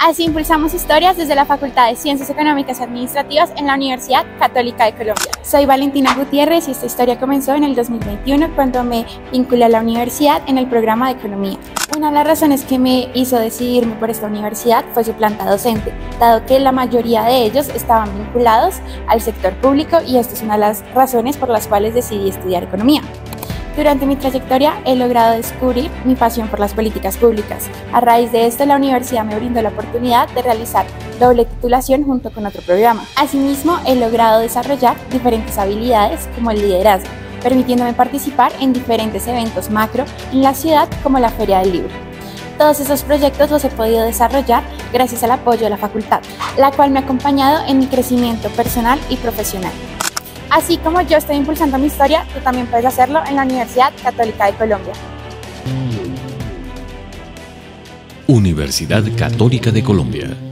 Así impulsamos historias desde la Facultad de Ciencias Económicas y Administrativas en la Universidad Católica de Colombia. Soy Valentina Gutiérrez y esta historia comenzó en el 2021 cuando me vinculé a la universidad en el programa de Economía. Una de las razones que me hizo decidirme por esta universidad fue su planta docente, dado que la mayoría de ellos estaban vinculados al sector público y esta es una de las razones por las cuales decidí estudiar economía. Durante mi trayectoria he logrado descubrir mi pasión por las políticas públicas. A raíz de esto, la universidad me brindó la oportunidad de realizar doble titulación junto con otro programa. Asimismo, he logrado desarrollar diferentes habilidades como el liderazgo, permitiéndome participar en diferentes eventos macro en la ciudad como la Feria del Libro. Todos esos proyectos los he podido desarrollar gracias al apoyo de la facultad, la cual me ha acompañado en mi crecimiento personal y profesional. Así como yo estoy impulsando mi historia, tú también puedes hacerlo en la Universidad Católica de Colombia. Universidad Católica de Colombia